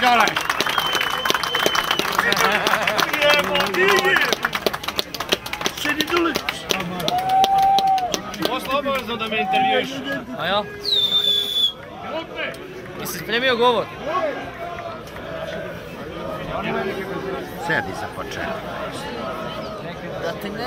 dole! Sedi dole! Posle obavezno da me intervjuš. A ja? Jesi spremio govor? Sedi za početak. Da te ne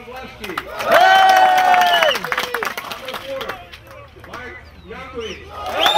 Wazlewski. Hey! Number four, Mark Yankovic.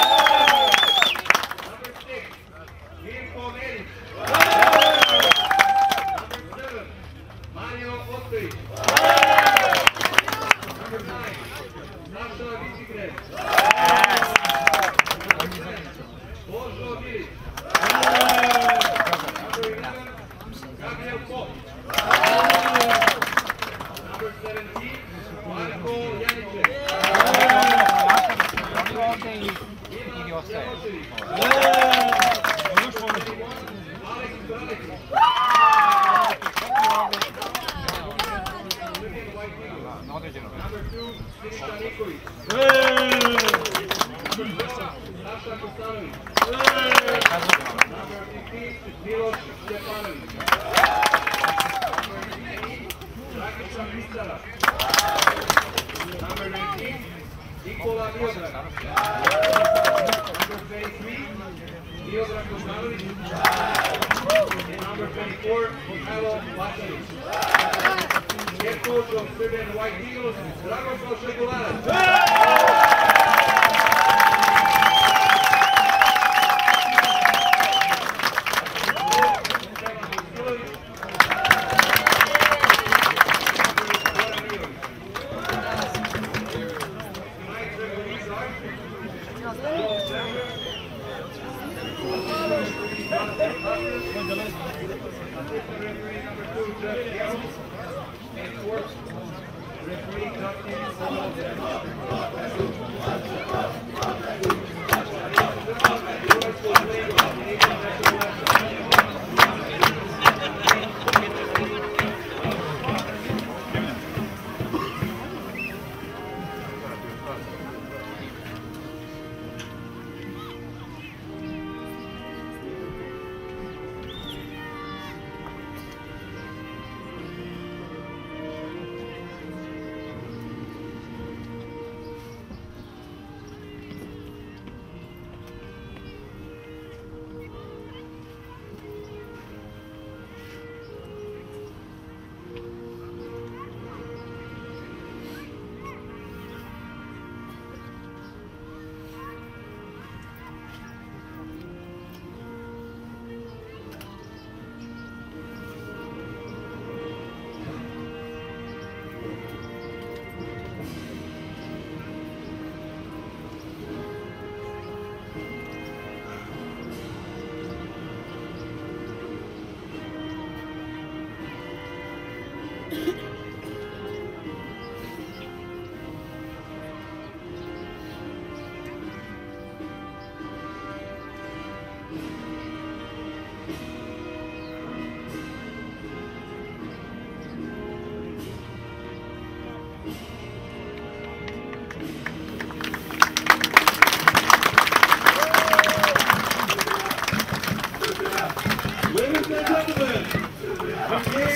Gentlemen,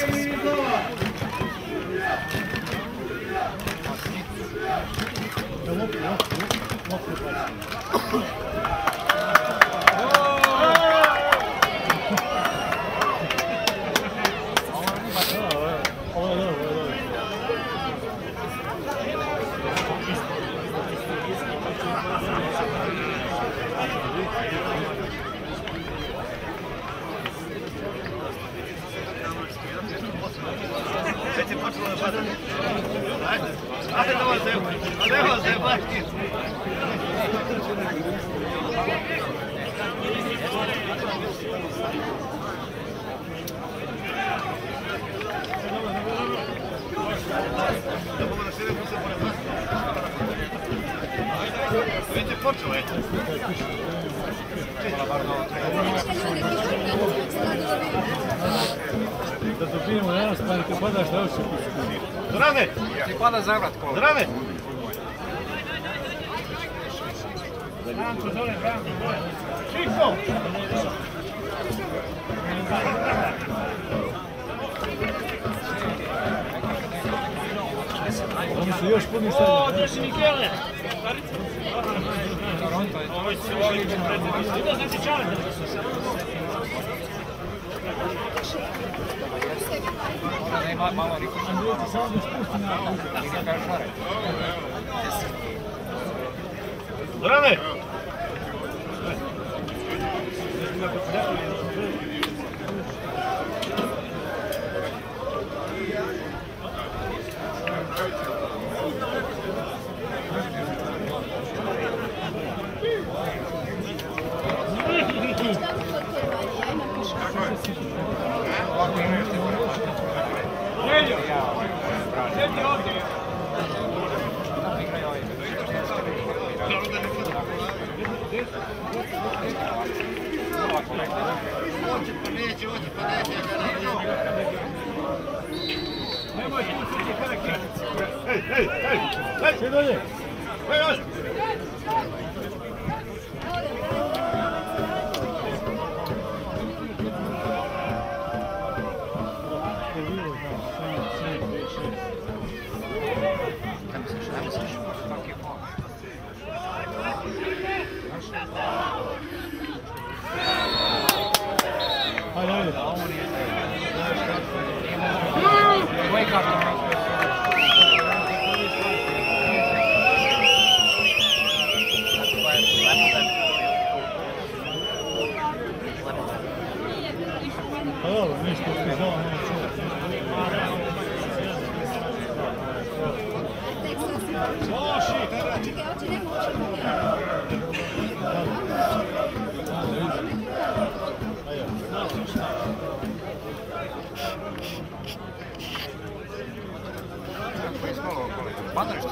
Patrz.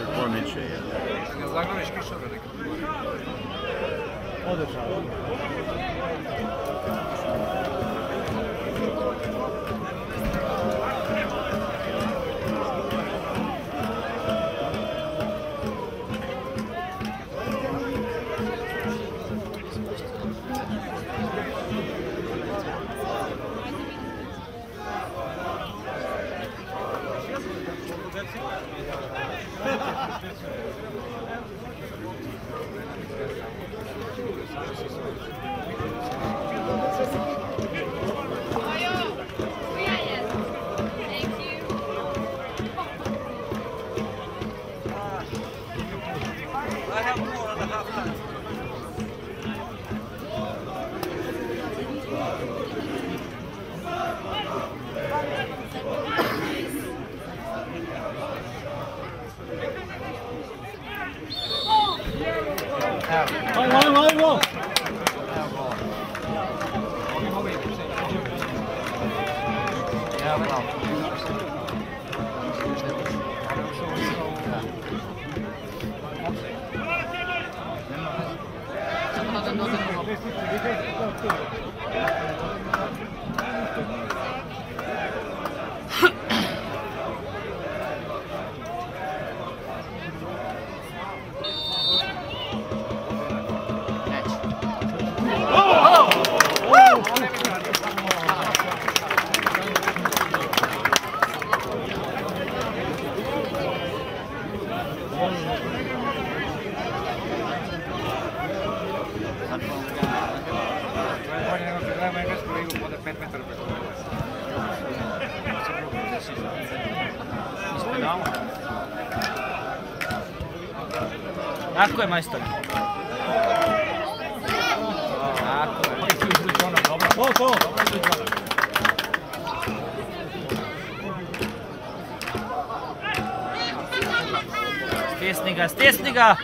Reklamit şey ya. Zagram eşki şöyle. O da çağırıyor. 12. Tako je. To, to. Stesni ga, stesni ga.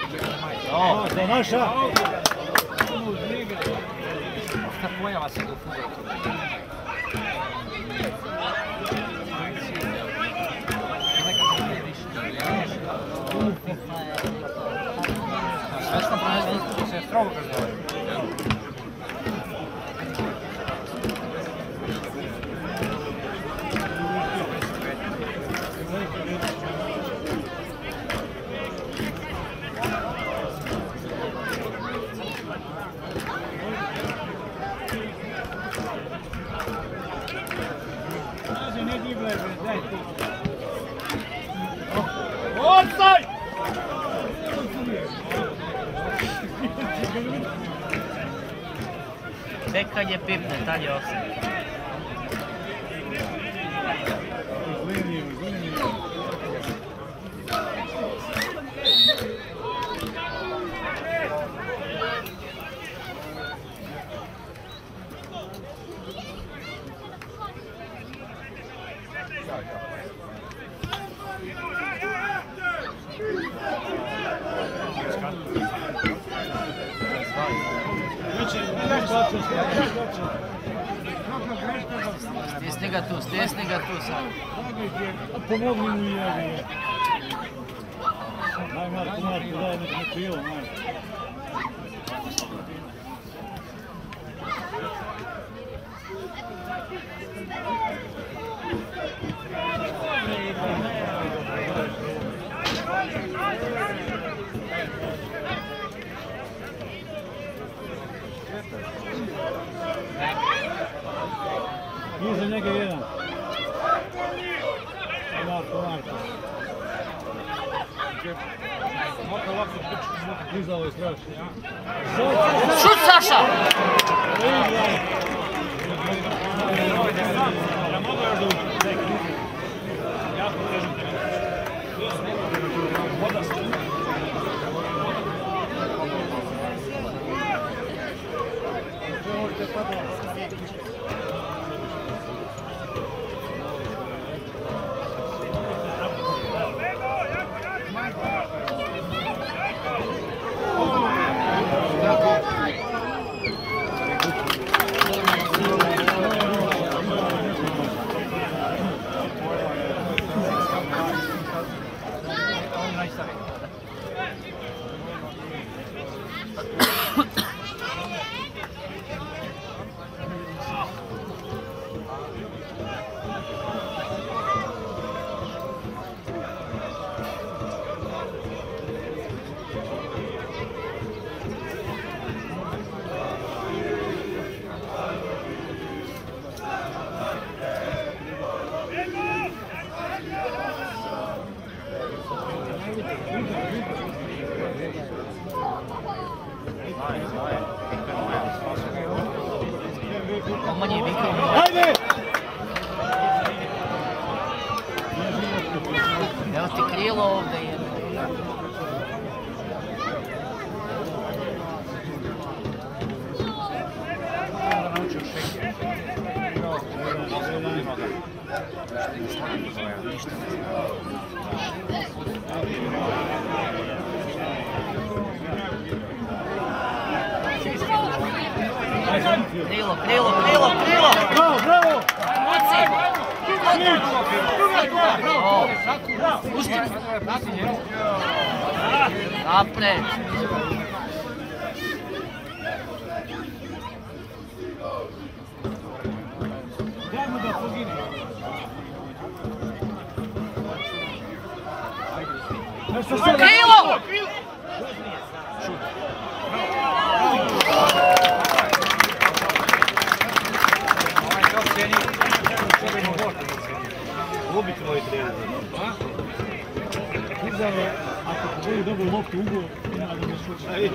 je dobio loptu u ima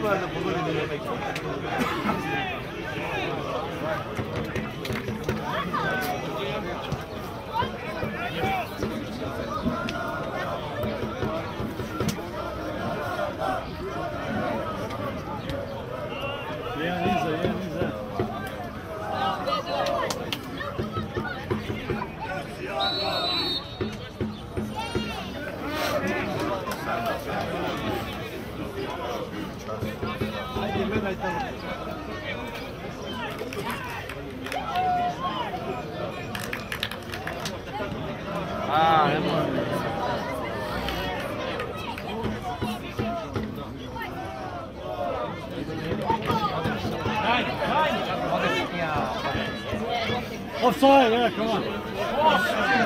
da me da pogodi da Ah, é bom. Offside, yeah, come on. Offside.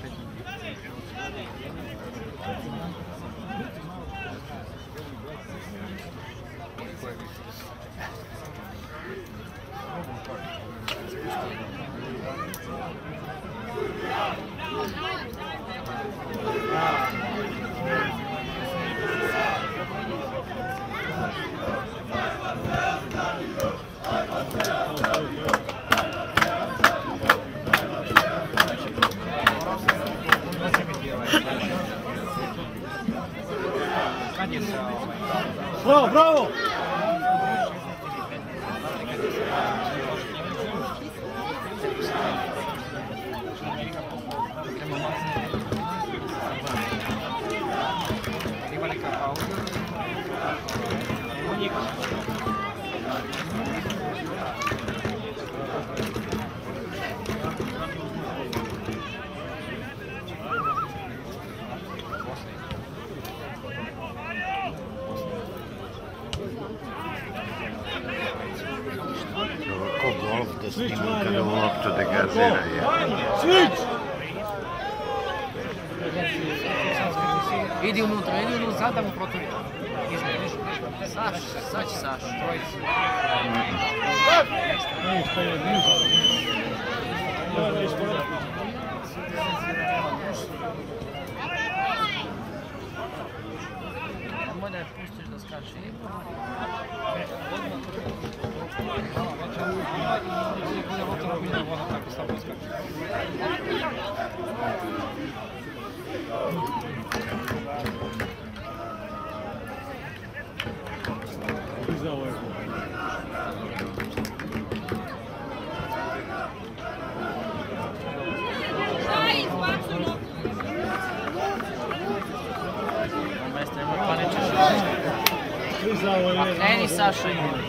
Сашей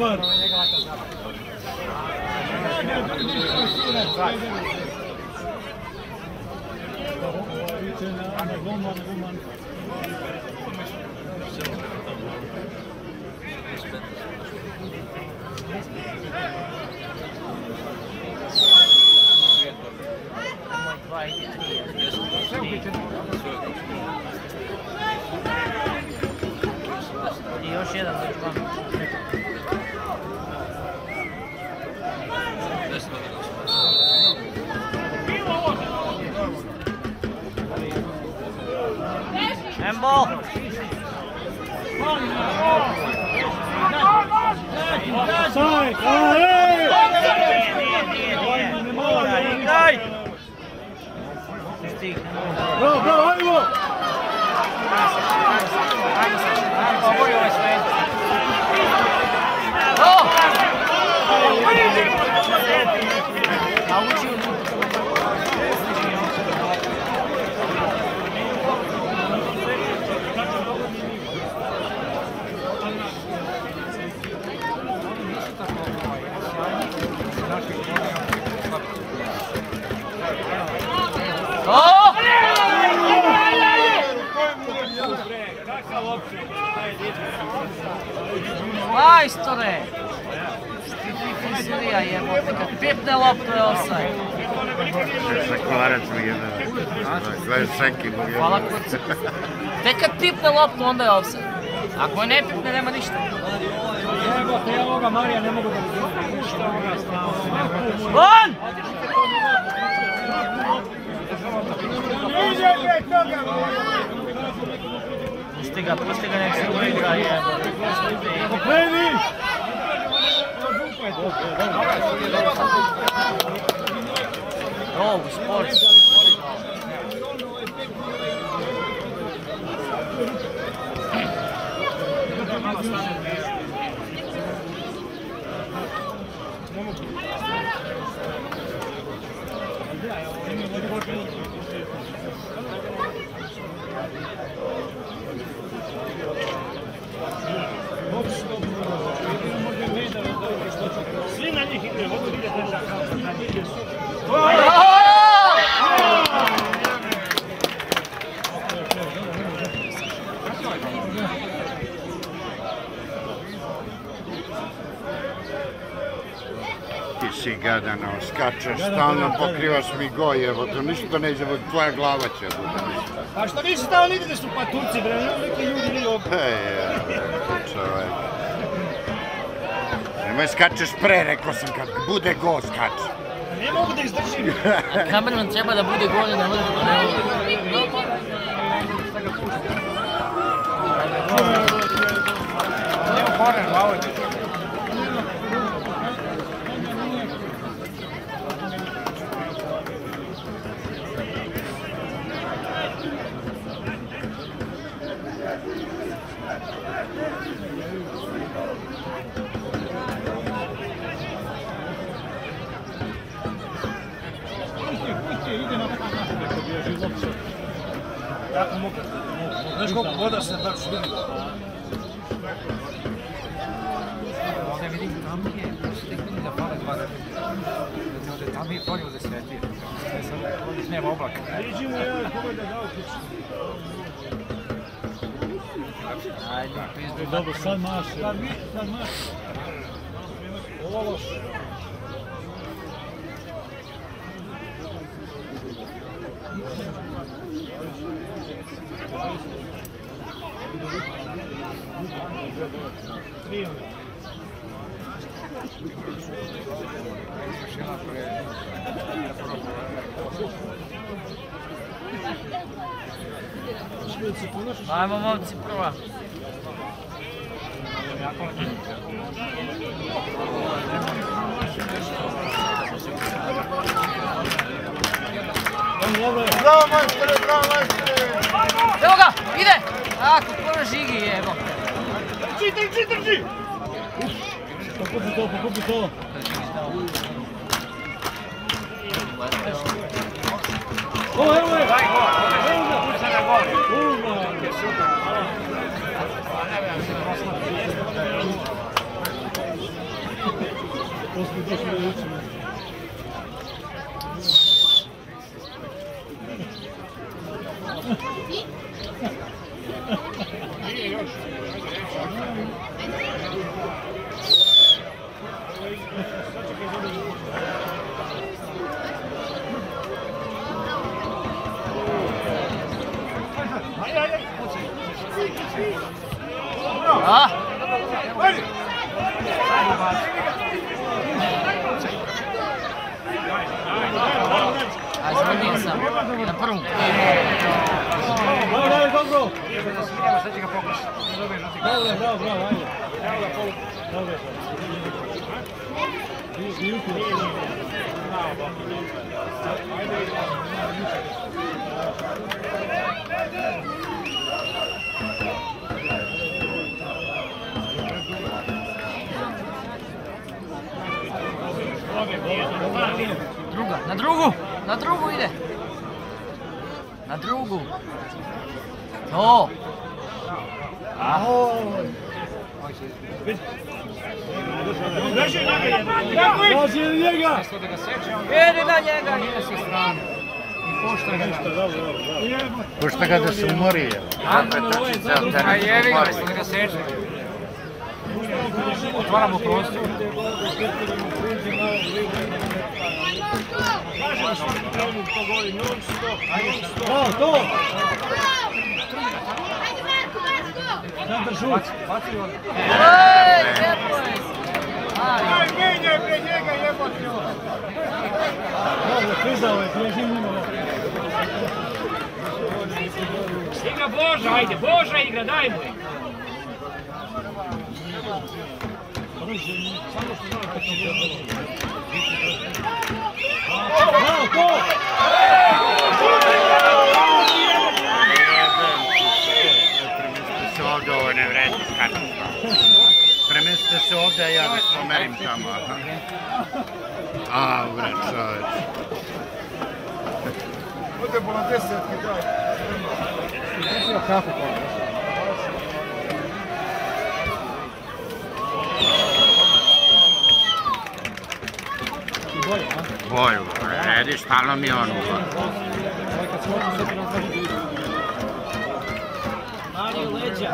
var. ball. Side. Bro, bro, aí, bro. Oh! You u O! Majstore! Frizurija jebote, kad pipne loptu je osaj. Šakolarac mi jebe. Gledaj Seki mu jebe. Hvala kurcu. Tek kad pipne loptu, onda je offside. Ako je ne pipne, nema ništa. Evo te, evo ga Marija, ne mogu da vidim. Ništa Poste ga, poste ga nek se uigra je. Pokleni! Novu sport. Thank you. Ти си гадано, скачаш, стално покриваш ми гојевото, ништо не во твоја глава ќе буде. А што вие ставали да су па турци, бре, не луѓе Čovjek. Nemoj skačeš pre, rekao sam, kad bude go skače. Ne mogu da izdržim. Kamerman treba da bude gol, ne može da ne Evo korner, malo je. Znaš koliko voda se baš vidi. Ovdje vidim tam je, se tek vidim da fale dva Ovdje tam je polje ovdje sveti. Sve sad, ovdje nema oblaka. Iđimo ja, koga da ga uključi. Ajde, pizdu. Dobro, sad maše. Sad maše. Ovo loš. Ajmo momci prva. Bravo, majstore, bravo, majstore! Evo ga, ide! Ako, ko žigi evo. Drži, drži, drži! Pokupi to, pokupi to. O, evo je! Evo ga! Uga! To smo došli da učimo. Ah! Mas uma benção. Era para um. Vai, vai, vai, bro. Bravo, bravo, bravo. Thank you. Druga, na drugu, na drugu ide. Na drugu. Drži njega! Drži njega! Ide na njega. Pušta ga da se umori, ceo A jevi ga, da ga seče. Otvaramo prostor. То, то! Центр шут! Ой, Арменія при нього є патріот! Добре, ти завець, я жив не можу. Igra Boža, ajde, Boža igra, dajmo je! Premjestite se ovdje, a ja da se pomerim tamo. A, bre, čovječ. Ovdje bo na desetki, da. Kupio kafu, pa. Voju, redi stalno mi on Mario leđa.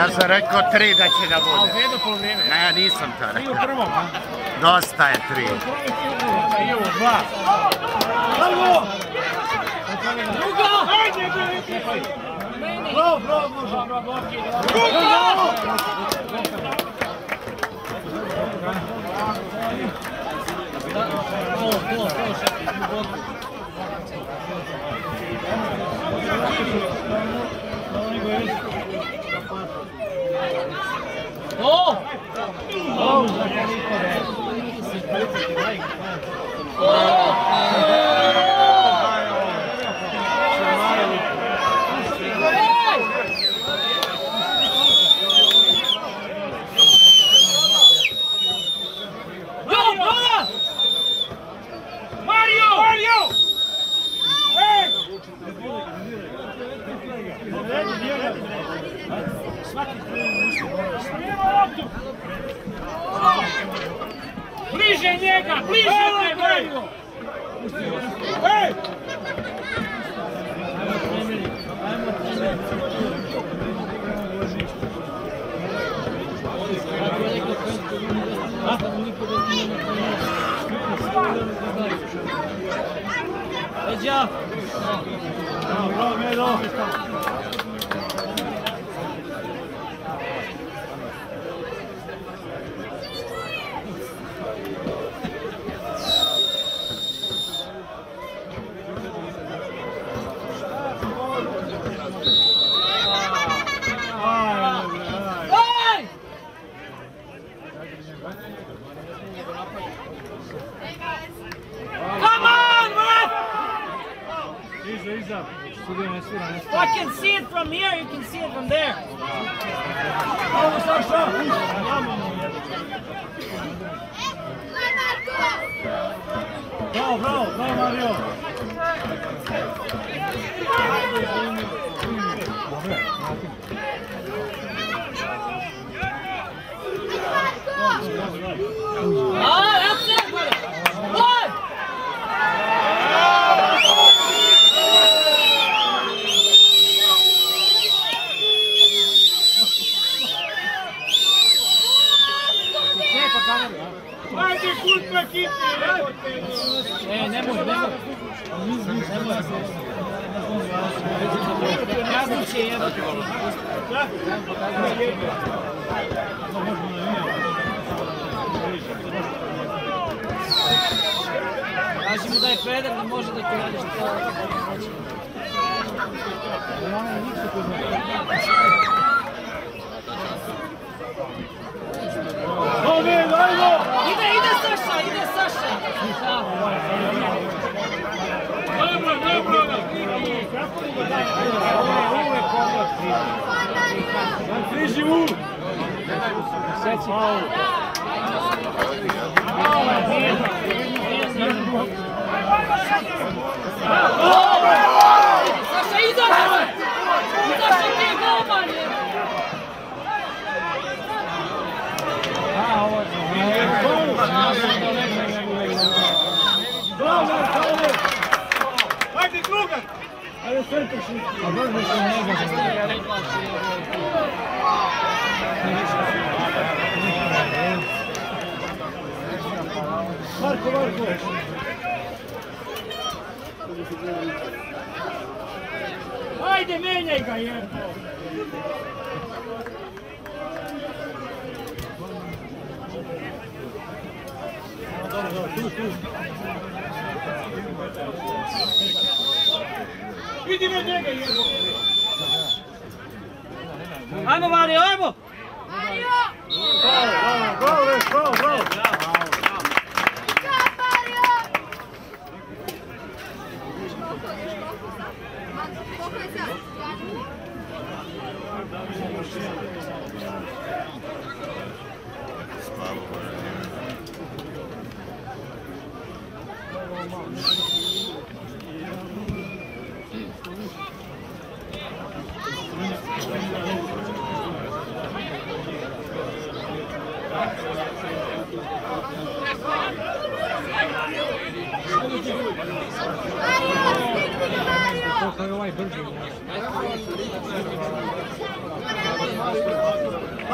Ja sam rekao tri da će da bude. A u polo vrijeme? Ne, ja nisam to rekao. I u prvom, a? Dosta je tri. I u dva. Prvo! Drugo! Bravo, bravo, bravo! Drugo! To, to, to, šepi, u boku.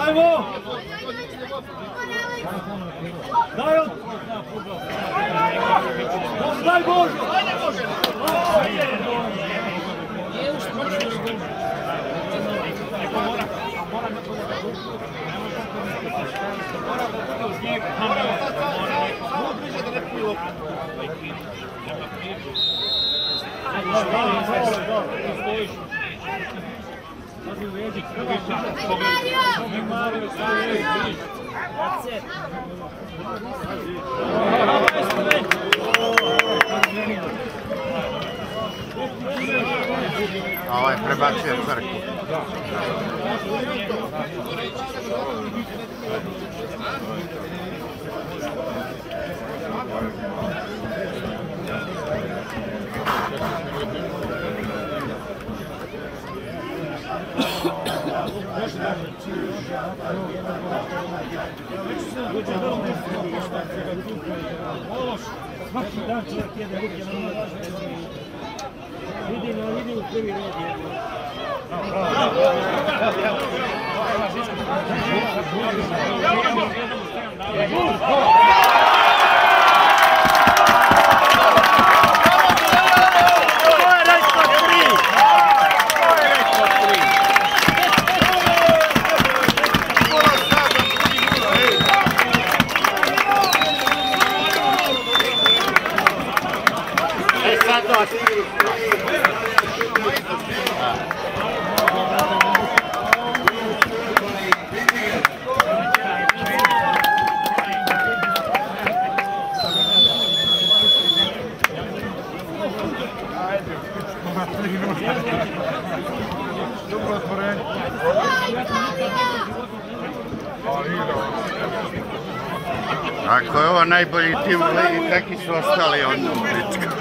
Ajmo! Daj od! Daj Bože! Ajde Bože! A ovaj prebacio crku. Svaki dan čovjek jede ruke na nož. Vidi, ne vidi u prvi red jede. Ako je ovo ligi, kakvi su ostali onda u pičku?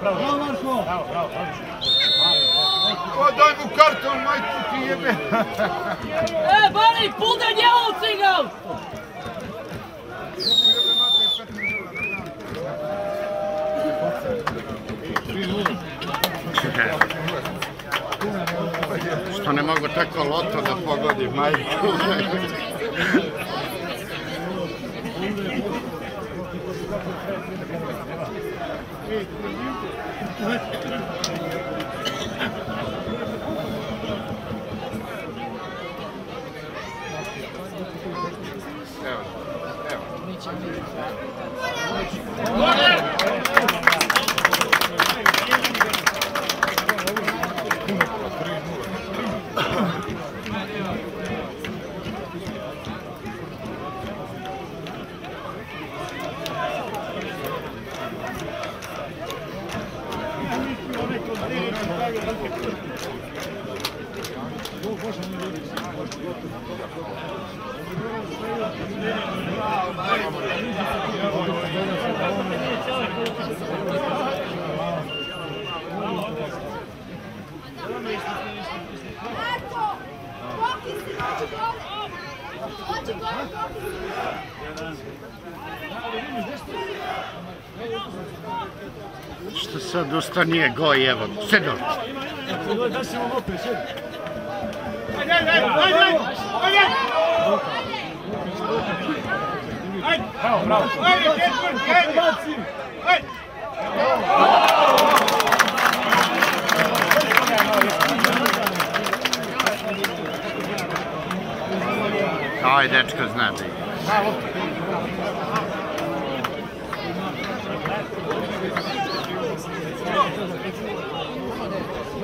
Bravo Marko! O, daj mu karton, majku ti jebe. E, Bani, puta njemu cigal! Što ne mogu tako loto da pogodi majku. Yeah. Yeah. Sad nije goj, evo, sedor. Da se vam opet sjedi. Aj, dečko zna da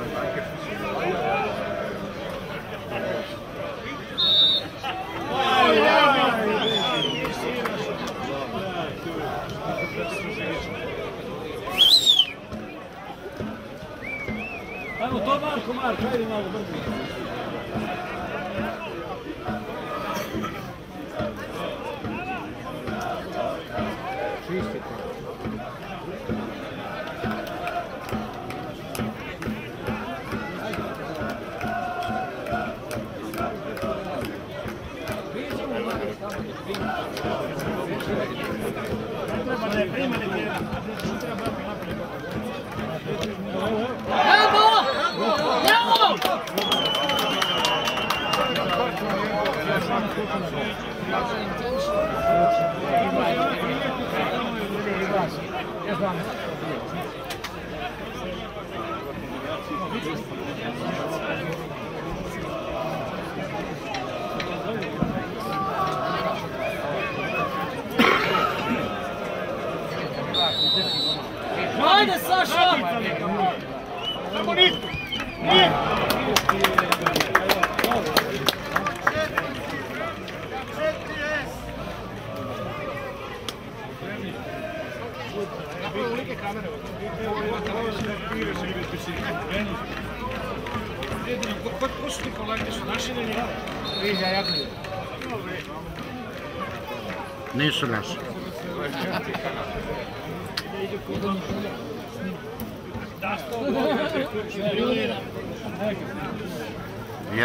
I like it.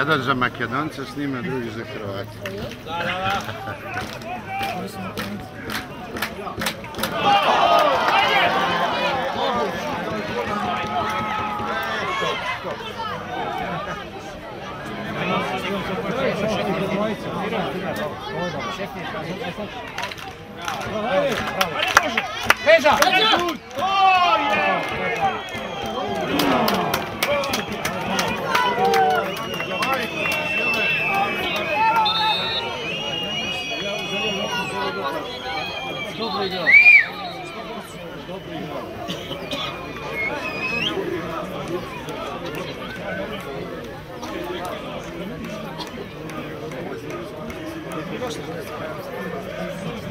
Jedan za Makedonce snima, drugi za Hrvate. Da, da, da. Peža! Peža! Oh, yeah! Druga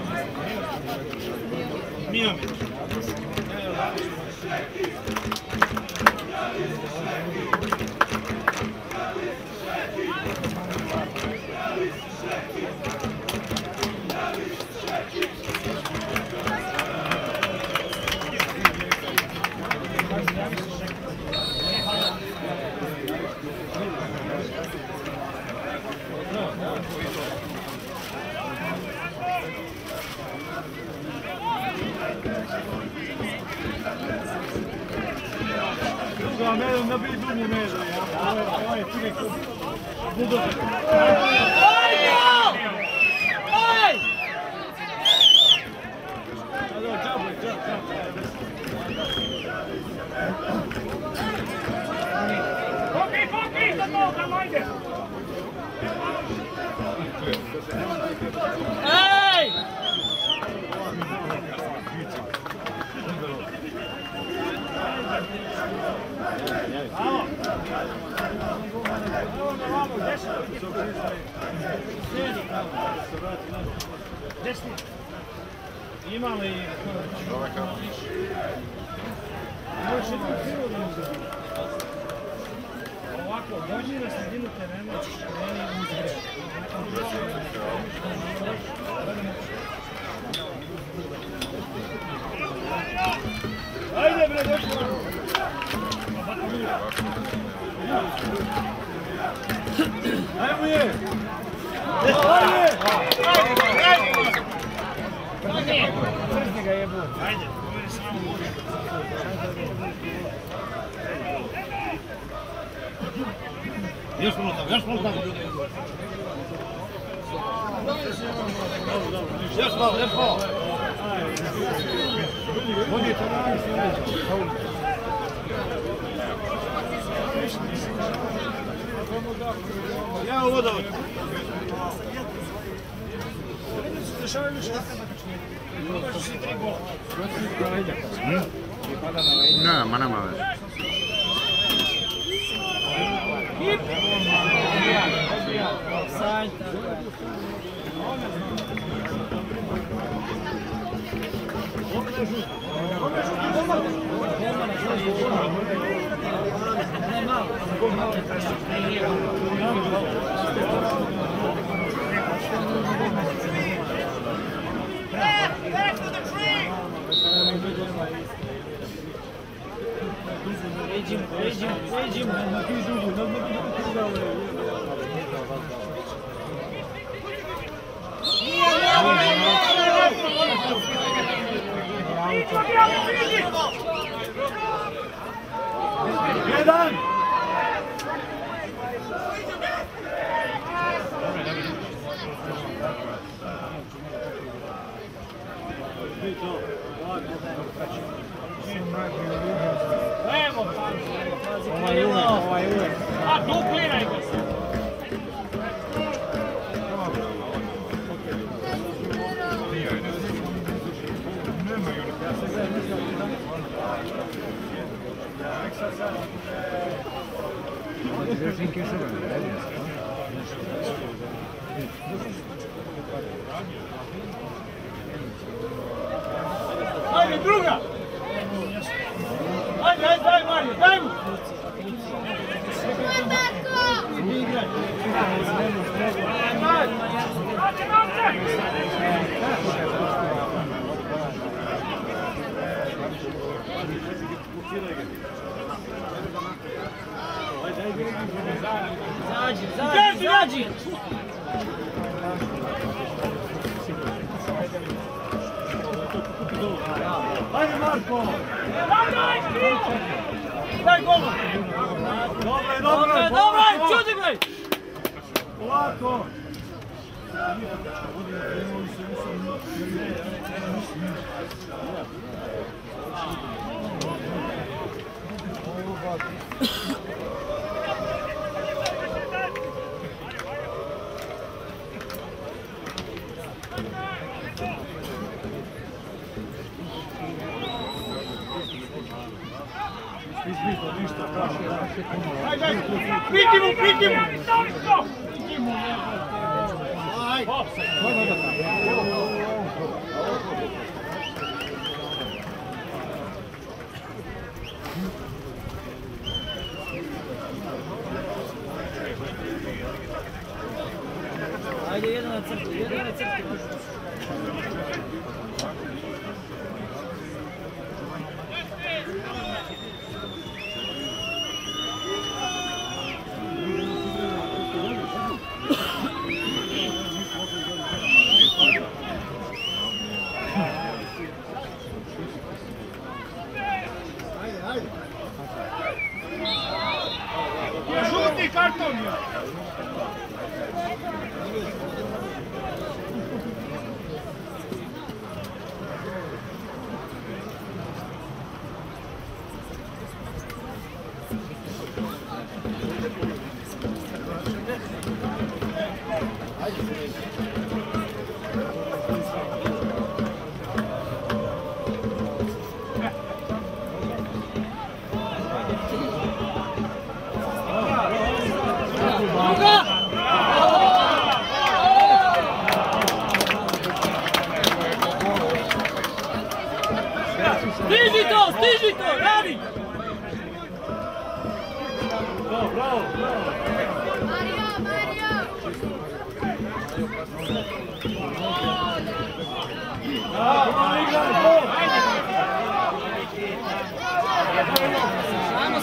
Rejim, rejim, rejim. Ben bakıyorum, ben bakıyorum.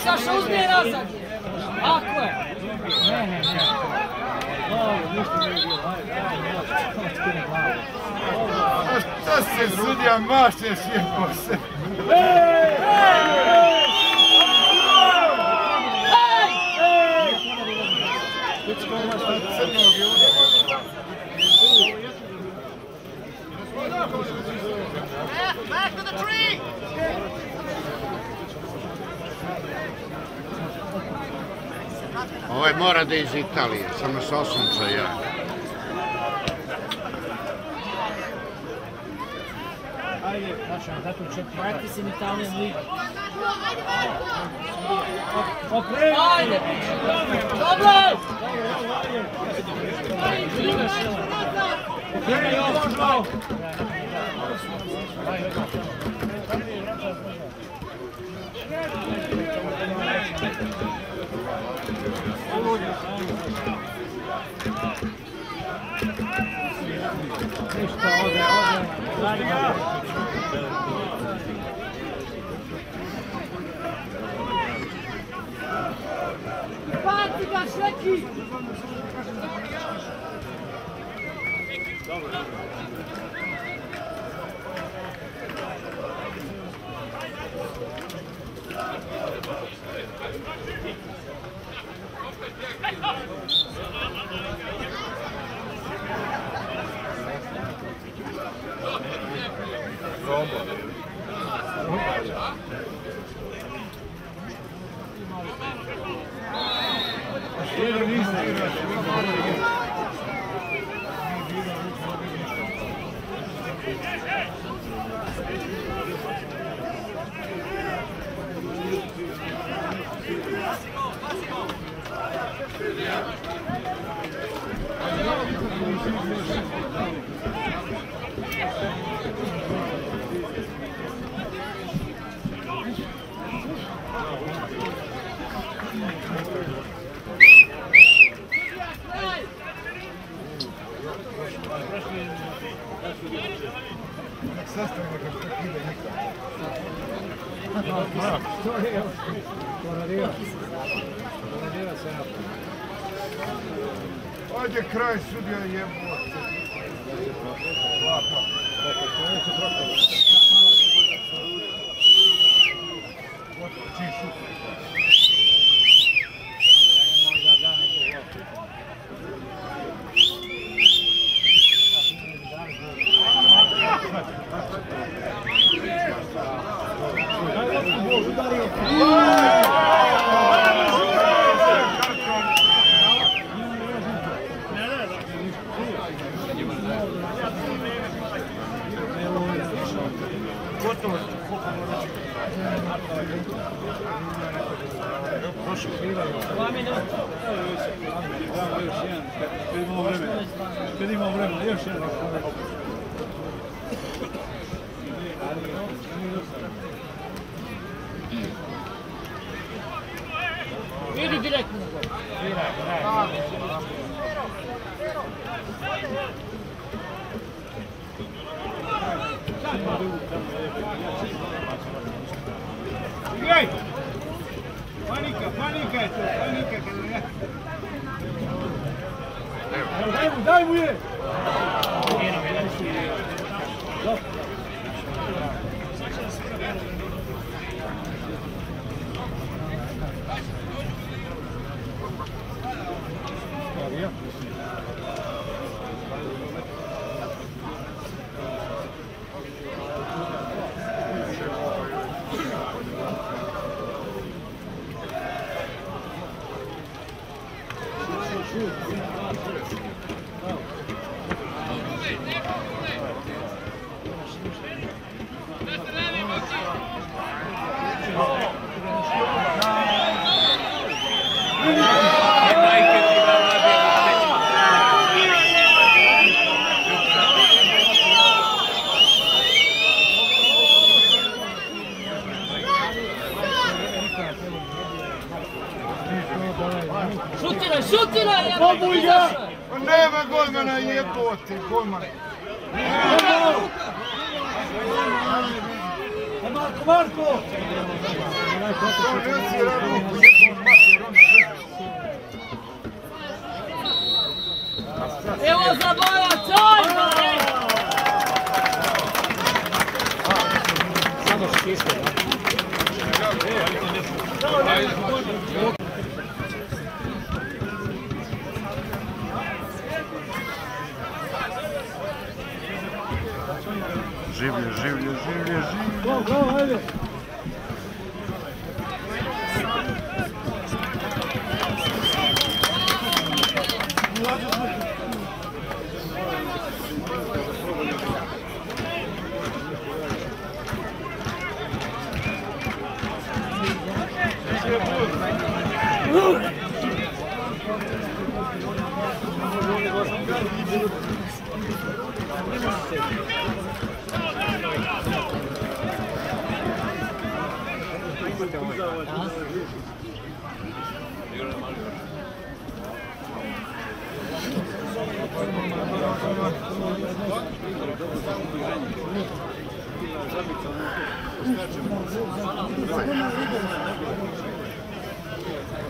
Ja za szósty raz Akłe. A što se sudija mašneš je posebno? Hey! Hey! Back to the tree! Ovaj mora da je iz Italije, samo sa osumca ja. Ajde, Saša, zato četiri. Practice in Italian League. Ajde, Dobro! Ovo! Parti da szleki! Dobra.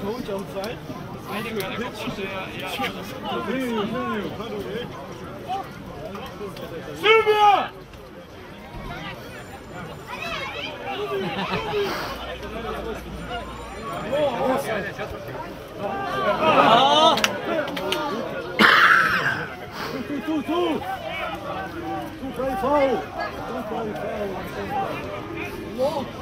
coach outside. I think we're going to go to the... Yeah, yeah. Silvia! Tu, tu, tu! Tu,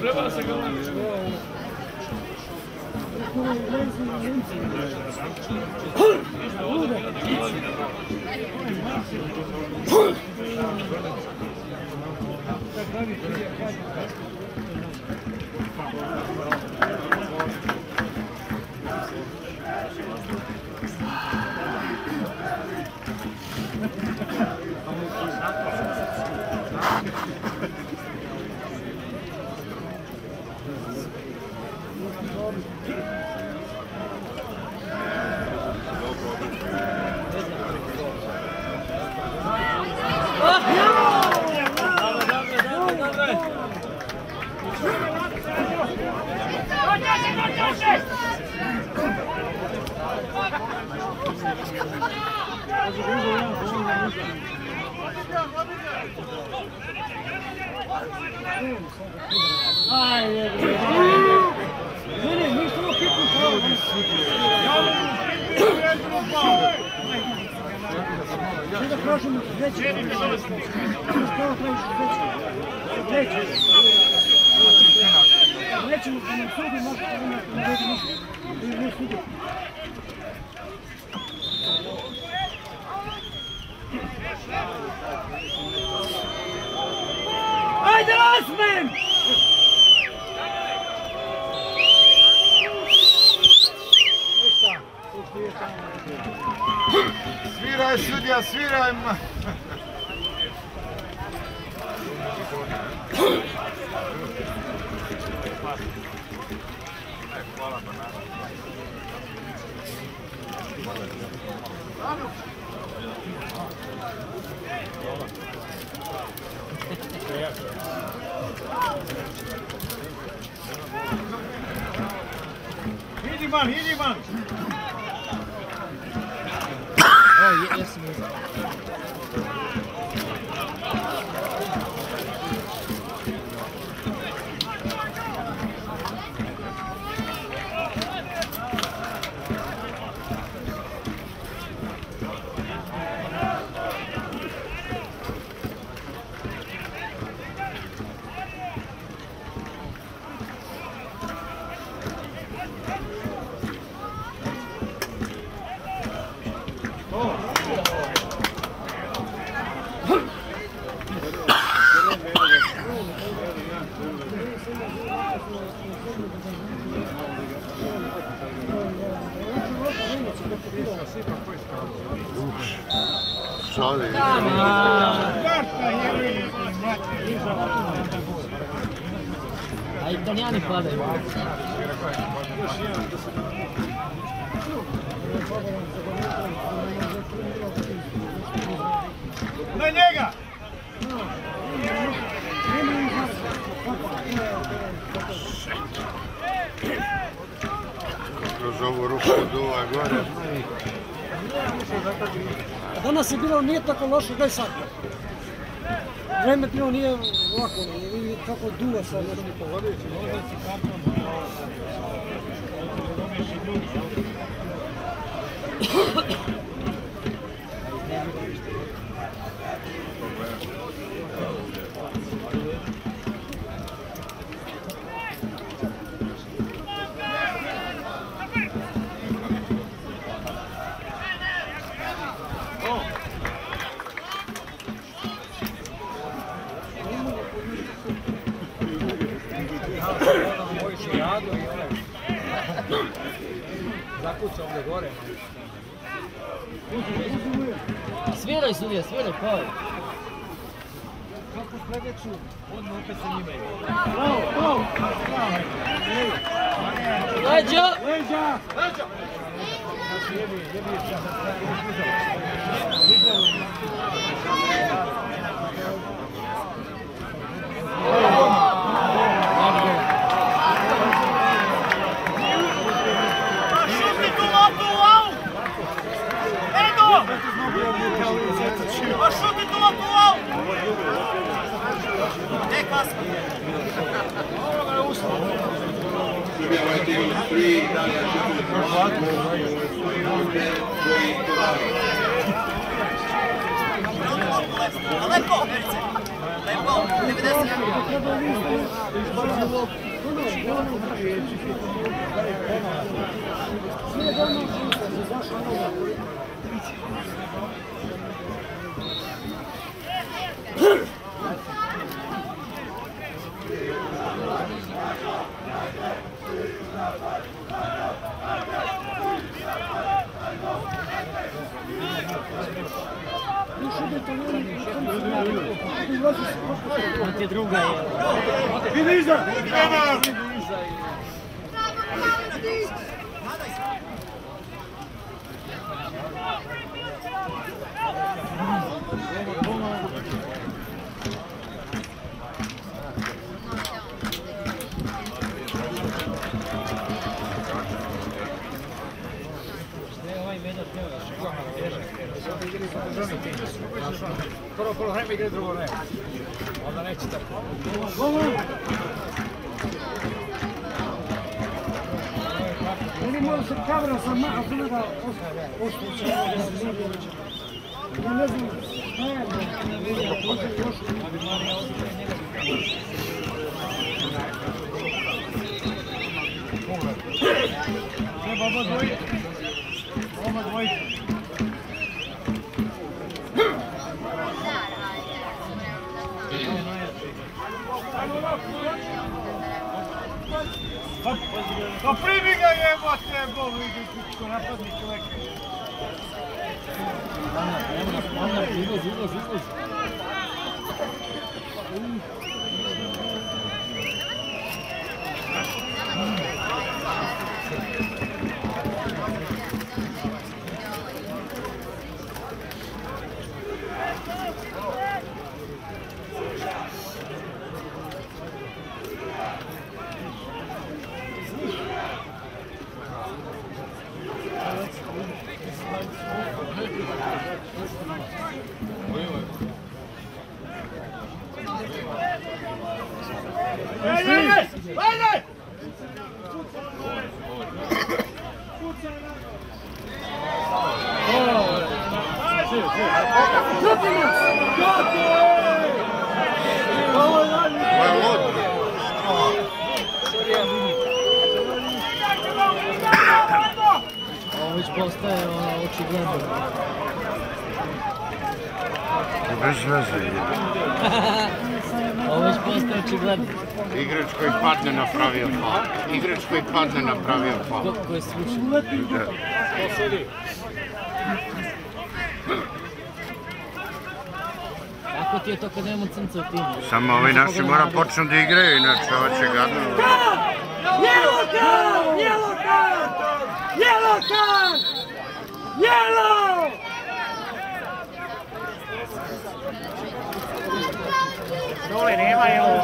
Treba se ga Thank Ajde. Ne, mi samo jednu palu. Sve da kažem, veći. Pravo tražiš nam sudi, možda da nam ne vedi sviraj, sudija, sviraj! Hvala, Hidiman, Hidiman! É Isso mesmo. Ovu ruku duva gore. Danas je bilo nije tako loše, daj sad. Vreme bilo nije lako, vidi kako duva sad. Moji kuća ovdje gore. Sviraj sudje, sviraj, pao. Kako sledeću, odmah opet se njima ide. Bravo, bravo! Leđa! Leđa! Leđa! Jebi, jebi je čas. Vidjelo. А що ти толокував? Де каска? Далеко, Герця. Далеко, не веде себе. Anti druga je. Vidi iza! Poate e golul lui de Cucuna, pe Michele. Doamna, doamna, doamna, zi-vă, zi-vă, zi-vă. Павлович поставил очевидно. Ты без связи. Ovo već postaje očigledno. Igrač koji padne napravio faul. Igrač koji padne napravio faul. Ko, ko je srušen. Da. Kako ti je to kad nemamo crnca u timu? Samo ovi naši mora počnu da igraju, inače ovo će gadno. Yellow card! Yellow card! Dole nema, evo.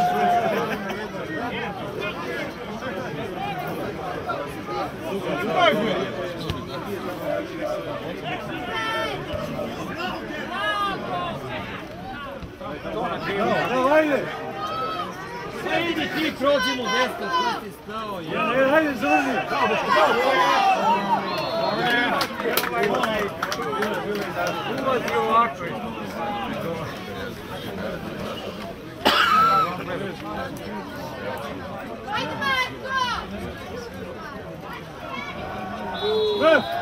Ajde! Sve idi ti, prođimo desno, ko ti stao, je. Ajde, zavrni! Ulazi ovako. Vai, Marco!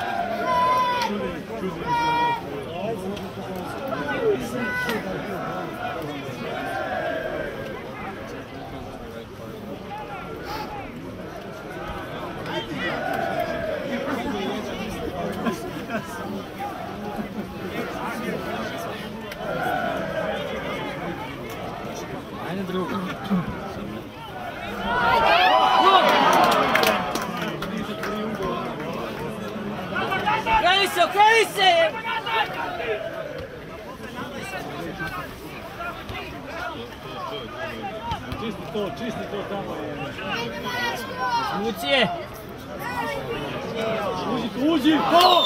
Luzi! Gol!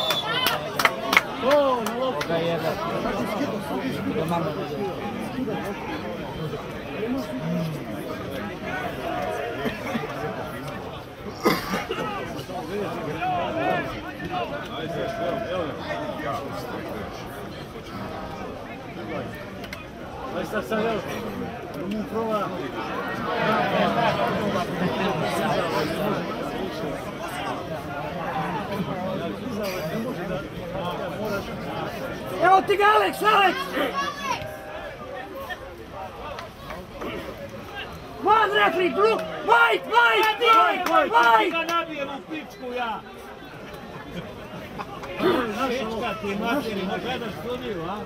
Gol! Vai estar saindo. Vamos pro lá. Evo. Ti ga, Aleks, Aleks! One referee, Brook! Majt, majt, majt, majt, majt! ga nabijem u pičku ja! Pička ti materi, ma gledaš studiju, a?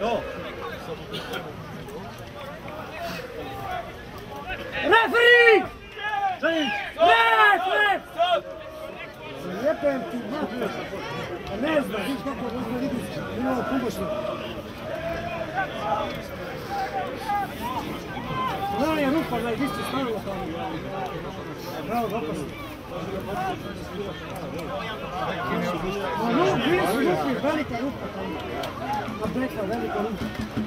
Refri! Ref, ref! Jebem ti! A ne znam, vidiš kako možda vidiš, imamo pomoćnik. Da, je rupa, da je vi ste stavila tamo. Bravo, dokaz. A no, bili su rupi, velika rupa tamo. Na beka, velika rupa.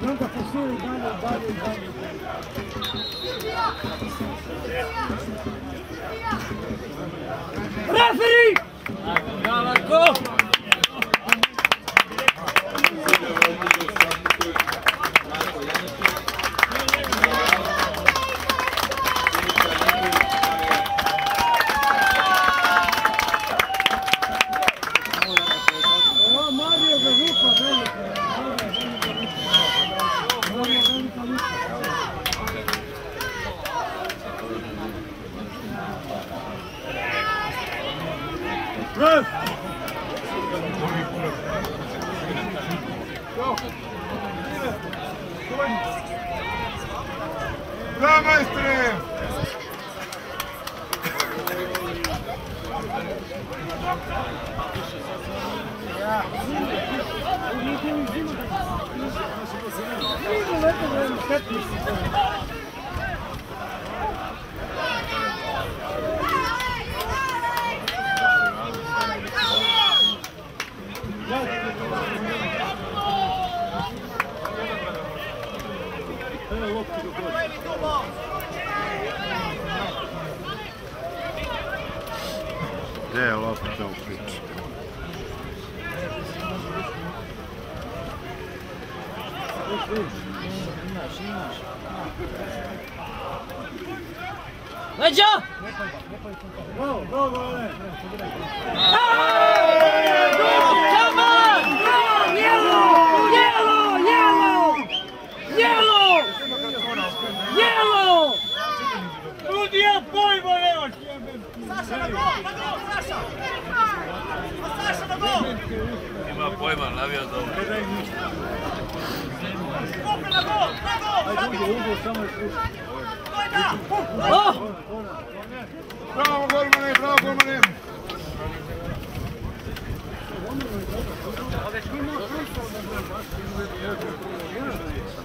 Nunca possui, vale, vale, vale. Referee! Largou!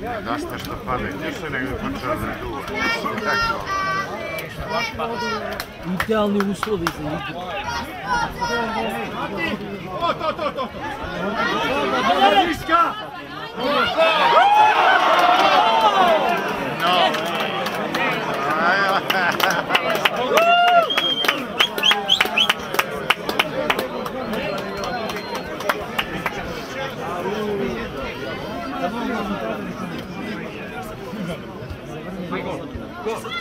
Да что что падает, не что ли подчеркнуть дуо. Так Идеальные условия из них. То, то, то, то. Риска! No. Bravo!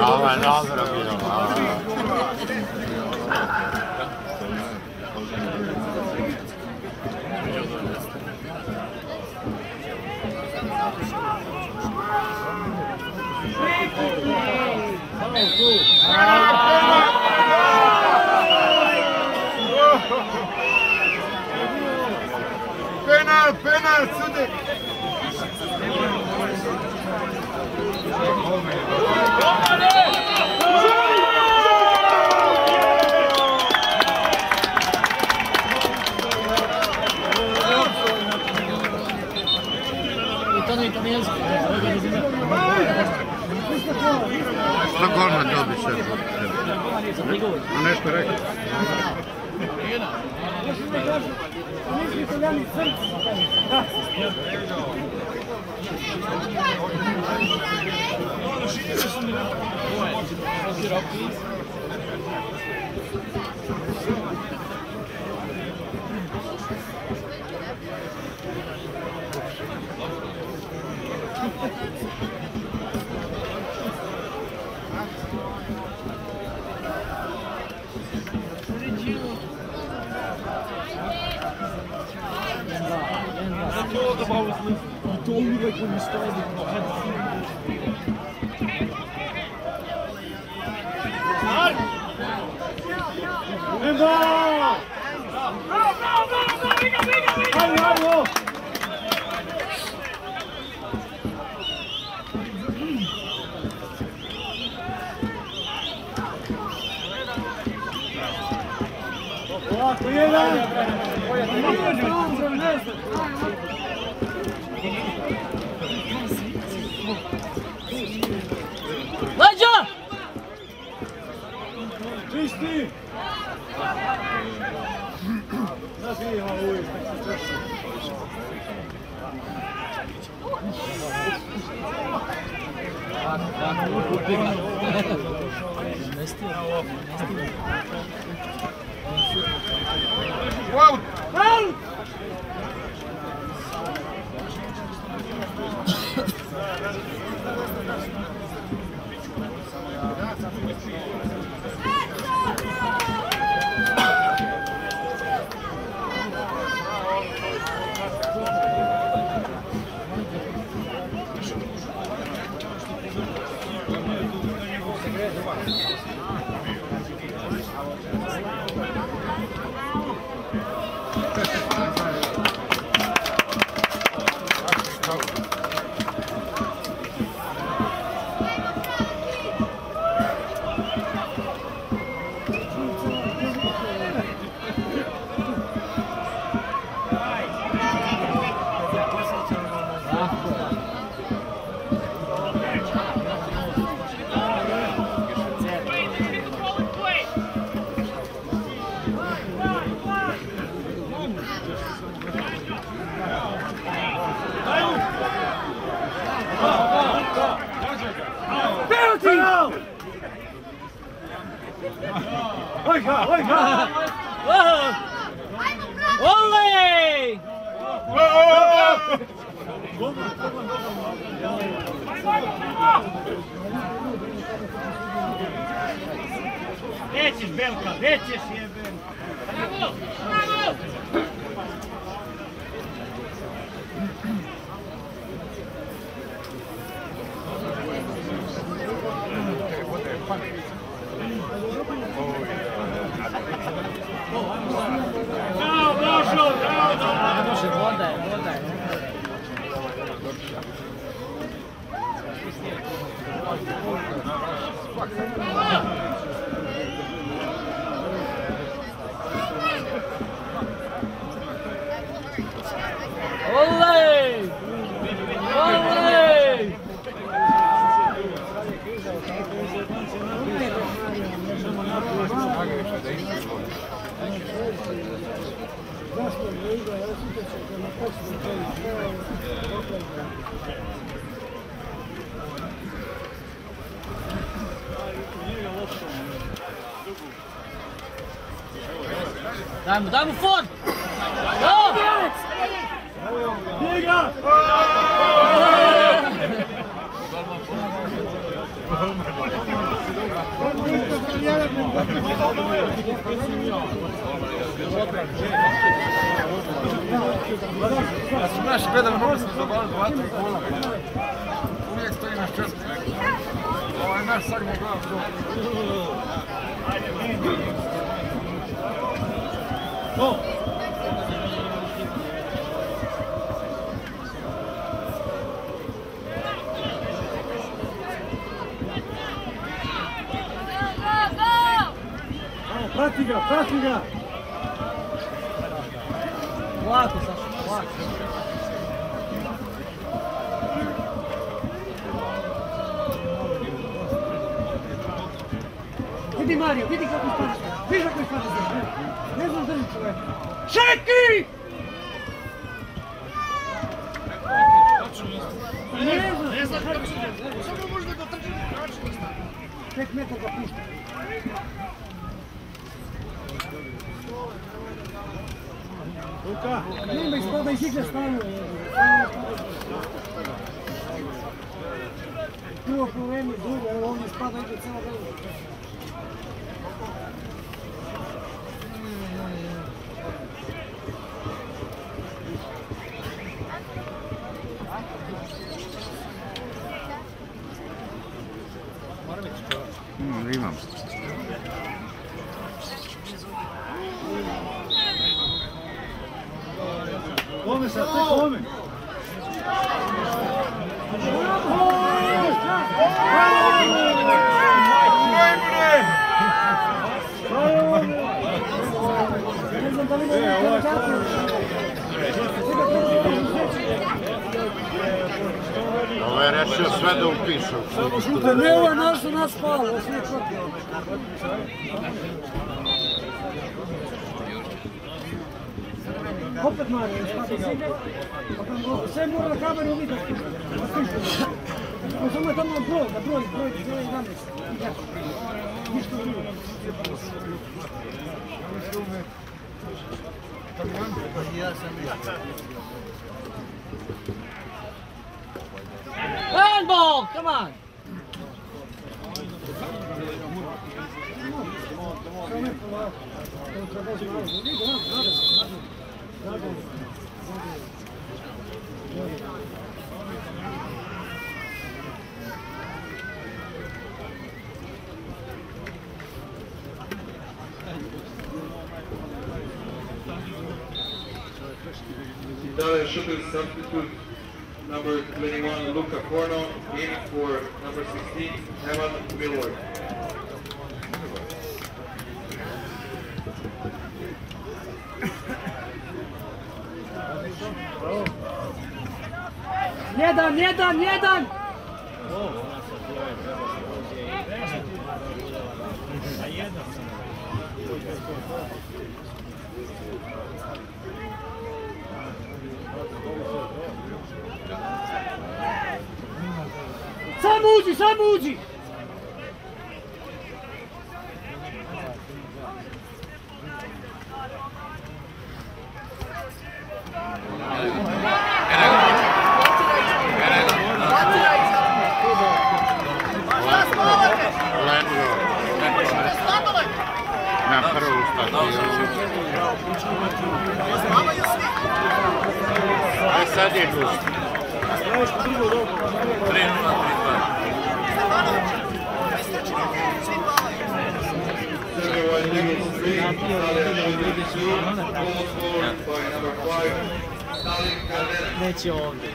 No, ma no, però qui no. Penal, penal, penal! Не шперек. Thank you. when you started, you had Пошли! Нажми его, ой, Вау! Dá-me, dá-me forte! Diga! Su naši predali morali smo zabavili 2-3 kola. Uvijek stoji naš čest. Ovo je naš sad mu glav to. Ajde, Prática, prática! Quatro, acho quatro. Vedi Mario, vedi cosa sta, vedi com os pássaros. Čeki! Ne znam. Kako Samo možda da trči Pet metara ga pušta. Luka! Nema ispada iz igre stalno. Tu problemi dugo, evo ovdje spada ide cijela godina. should have something 2, goal scored by number 5 Stalin Caldera. Neće ovdje.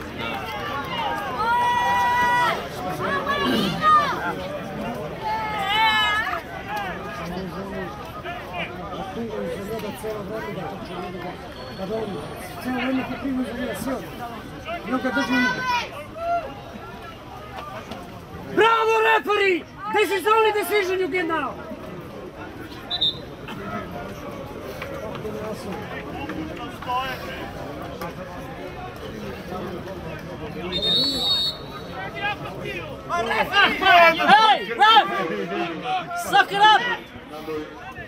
cijelo vreme da to Bravo, repari! Gde si zoli decision, you get now! Suck it up!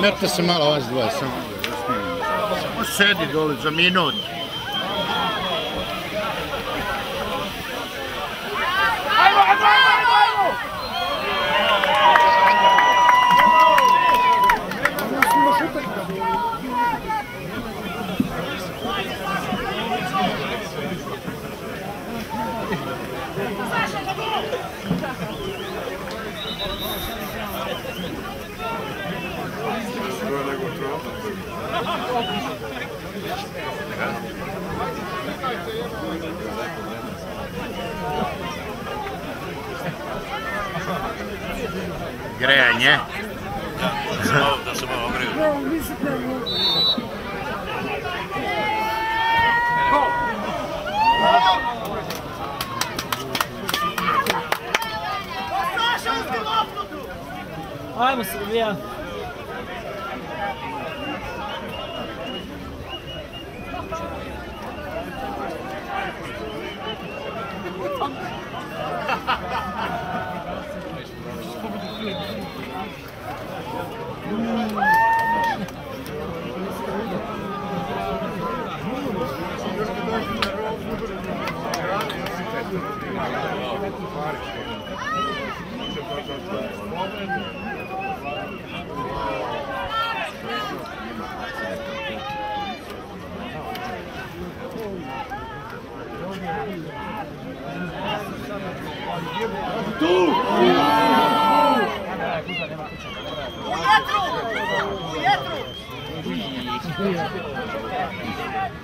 Merte se malo vas samo. Samo sedi dole za minut. Grejanje. né? da se malo ogreju. Ajmo se, Lilijan.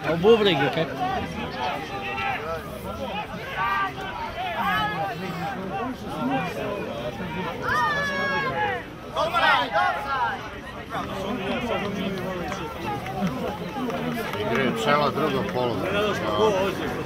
Al boven toe ik, hè? Kom maar Igraju cela druga polovremena.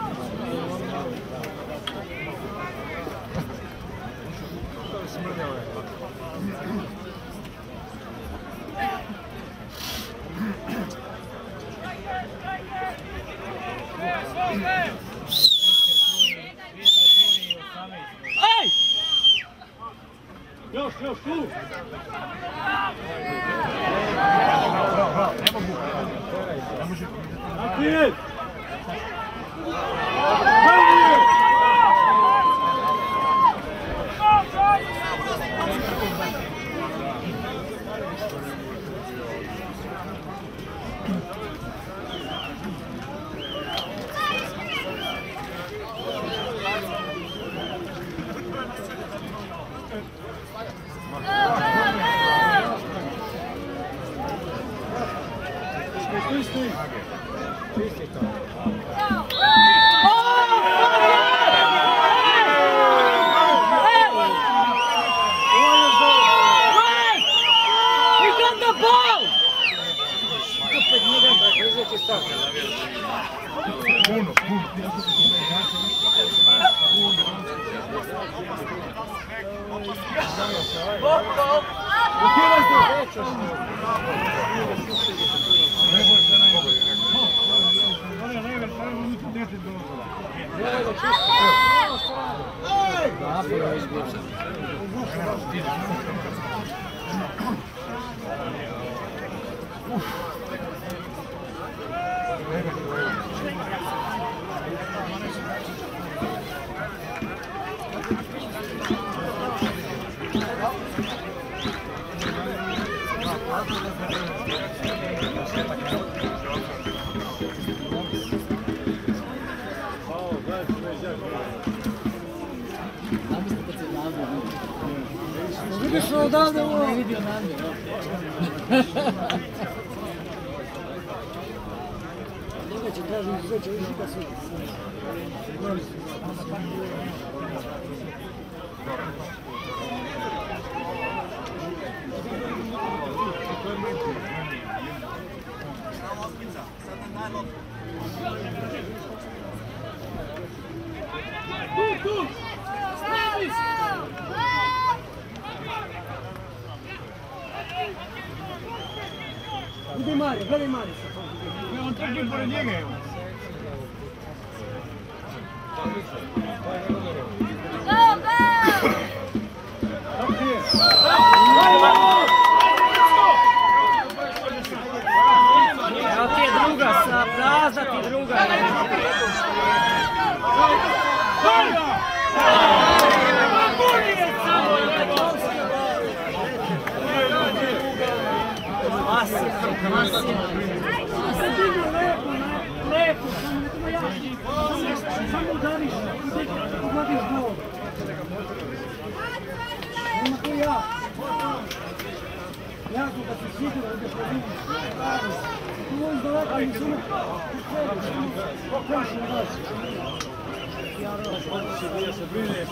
Ide Mario, gledaj Mario. On trči pored njega, evo. Go, go! Druga, sa prazda ti druga. Masija, Jasno da si sigurno da što vidiš, tu on daleko mi su Prošli vas. Ja razgovaram se bio se brine.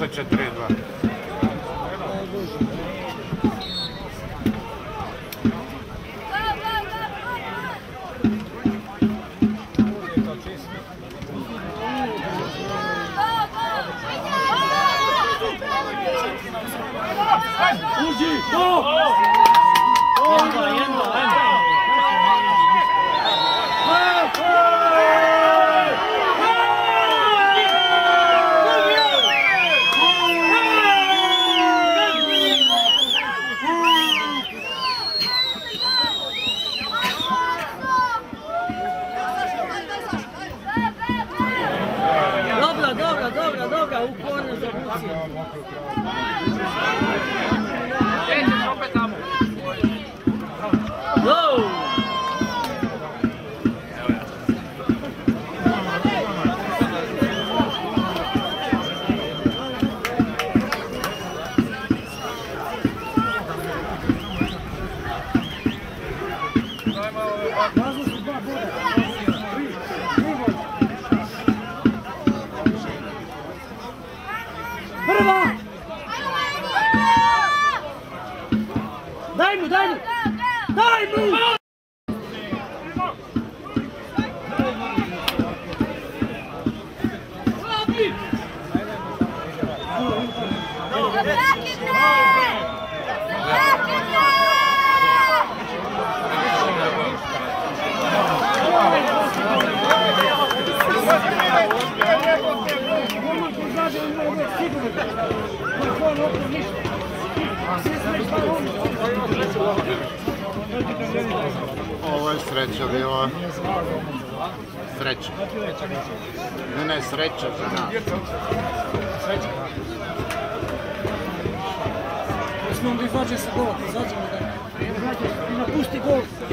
242. Uđi! Do!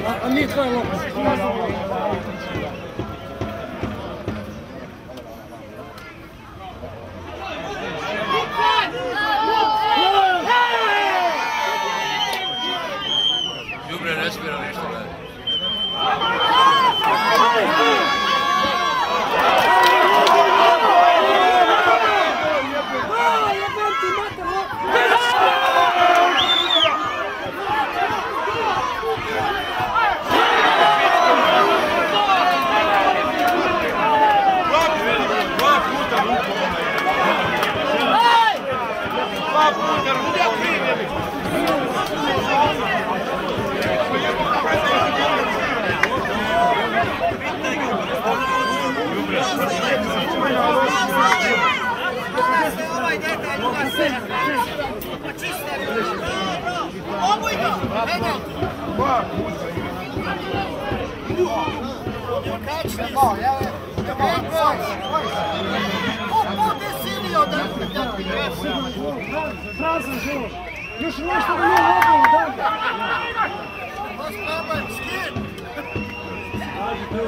I need to Prazan život. Još nešto da je lopao, daj. Vas papa, skin. Ajde,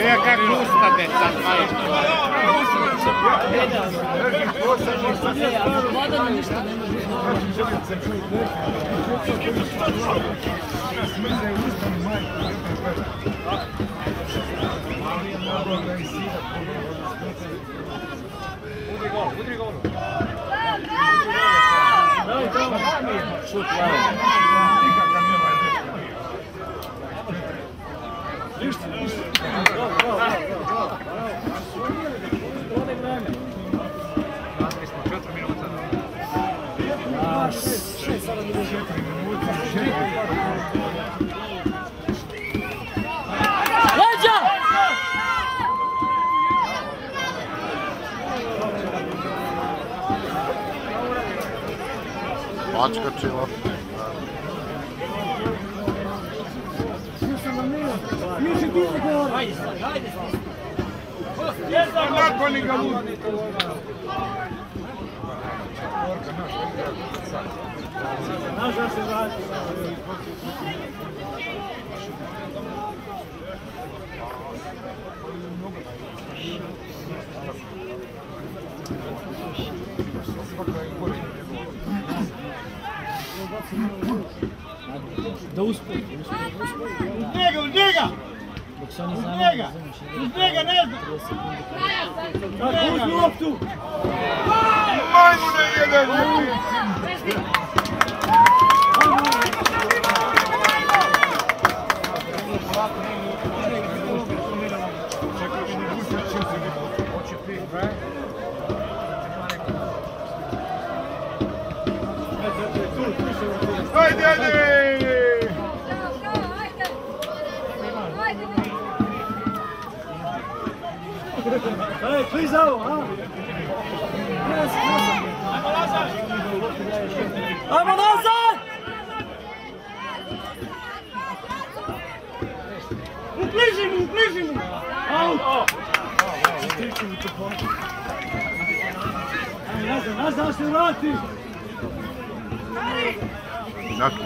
José Carlos está. Ne, Maç kaçıyor. Nakoni ga lud. Thank you. Uspjeh, uspjeh. Uz njega, uz njega! Uz njega, ne znam! Uz loptu! Majmune jedan! Ej, klizao, a? Ajmo nazad! Ubliži mu, ubliži mu! Out! Ajde, nazad, nazad se vrati! Dakle,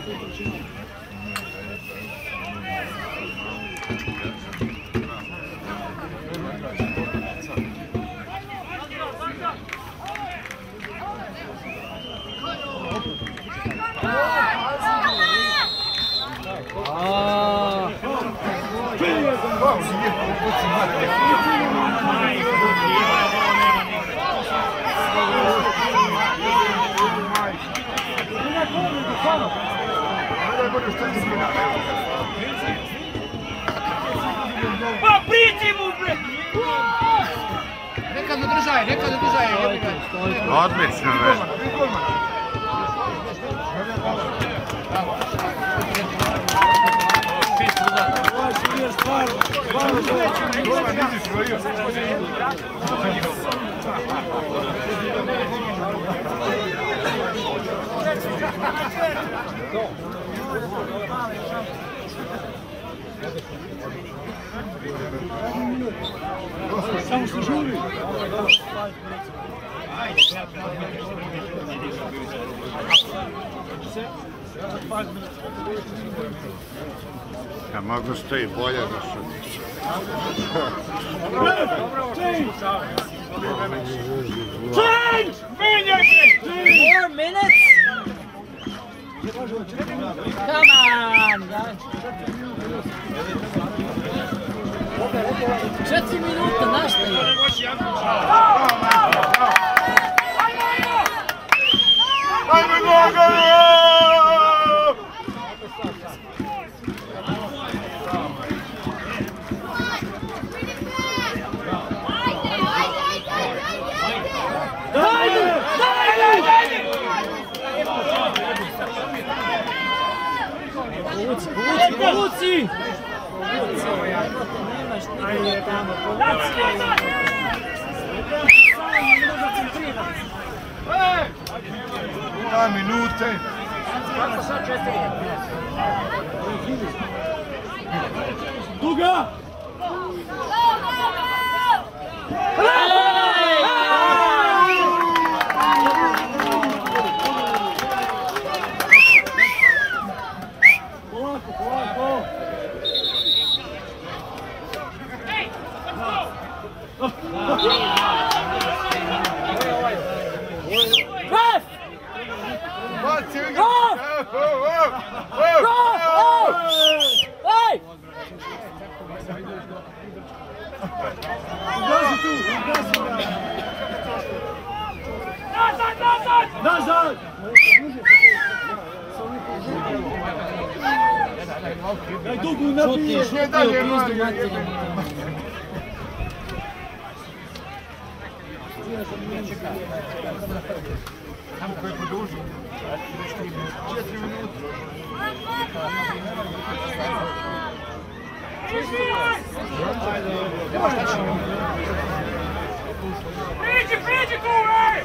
Pa priđi mu, bre! Neka zadržaj, neka zadržaj. odlično, ve. Samo se žuri! Ja mogu ste i bolje da su. Change! Menjaj se! Four minutes? Come on! daj. Četiri minuta, znaš šta je? Ajme noga! Povuci! Nemaš nikoga tamo, povuci! Da minute. Duga! Polako, Назад! Найду глубину! Не! Там какой продолжил. Четыре минуты. Прыти, прыти, курай!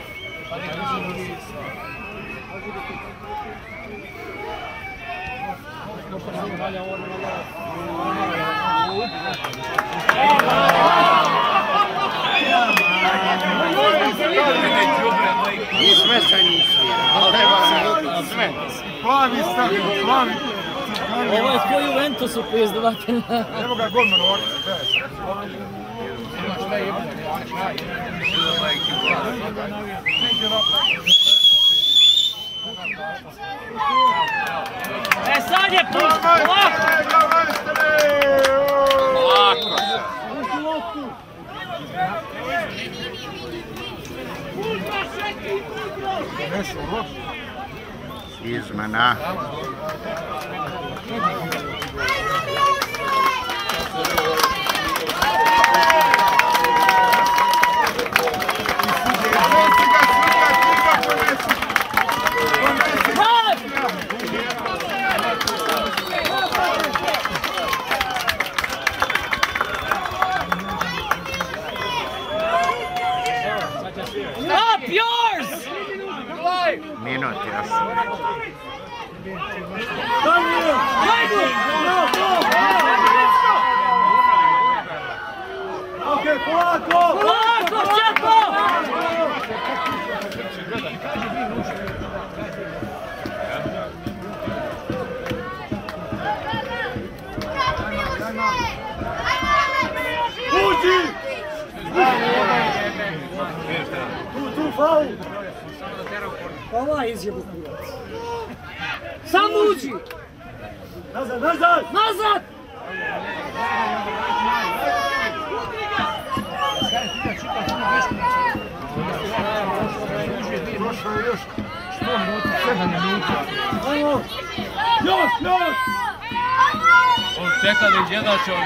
Red! Sve se nisi. Sve. Plavi stavio, plavi. Ovo je ko Juventus u pizdu materinu. Evo ga golman ovdje. E sad je put! Lako se. Izmena. Up minutos. Ok, polaco! Polaco, Czepo! Puti! Tu, tu, fal! Ova izjebu kurac. Samo uđi! Nazad, nazad! Nazad! Prošlo je još 100 minuta, 7 minuta. Ajmo! Još, još! On čeka da on.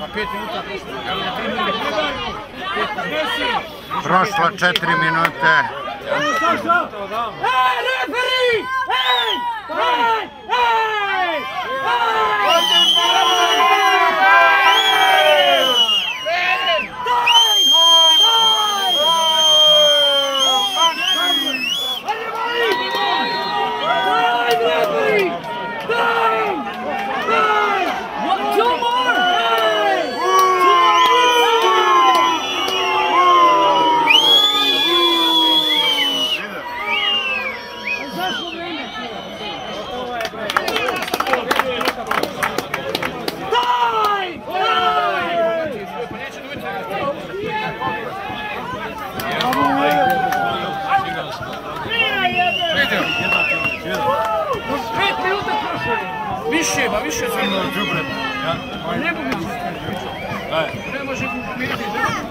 Na pet minuta Prošlo četiri minute. Hey, referee! Hey! Hey! Hey! Hey!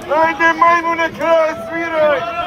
Haide, mai mune, că sfiră!